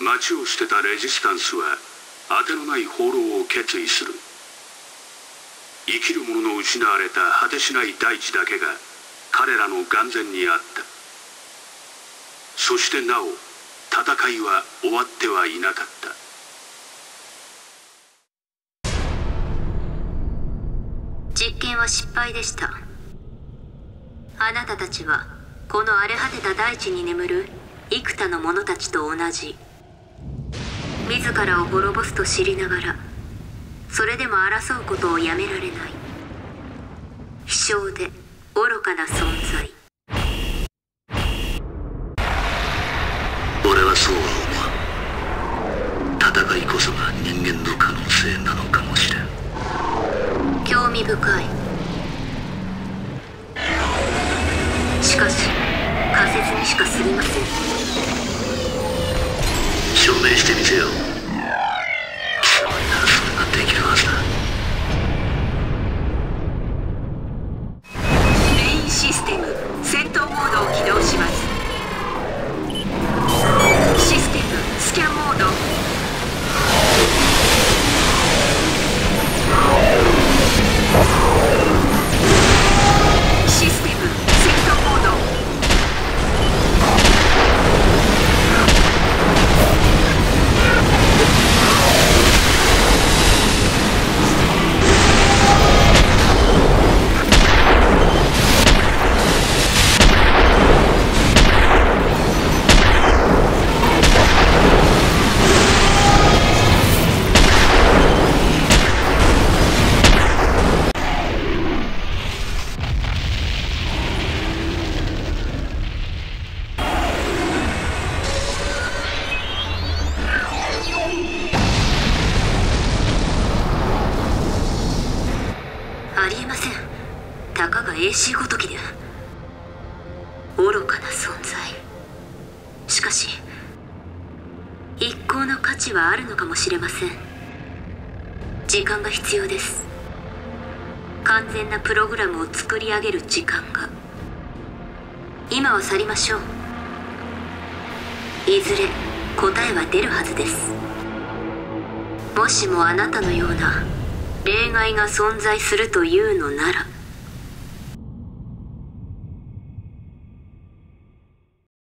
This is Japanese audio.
町を捨てたレジスタンスは当てのない放浪を決意する。生きる者の失われた果てしない大地だけが彼らの眼前にあった。そしてなお戦いは終わってはいなかった。実験は失敗でした。あなたたちはこの荒れ果てた大地に眠る幾多の者たちと同じ。自らを滅ぼすと知りながらそれでも争うことをやめられない。希少で愚かな存在。俺はそうは思わん戦いこそが人間の可能性なのかもしれん。興味深い。しかし仮説にしか過ぎません証明してみせよう。ありえません。たかが AC ごときで愚かな存在。しかし一向の価値はあるのかもしれません。時間が必要です。完全なプログラムを作り上げる時間が。今は去りましょう。いずれ答えは出るはずです。もしもあなたのような例外が存在するというのなら。